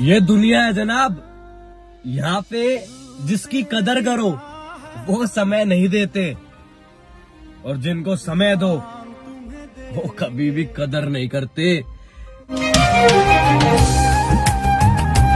ये दुनिया है जनाब। यहाँ पे जिसकी कदर करो, वो समय नहीं देते। और जिनको समय दो, वो कभी भी कदर नहीं करते।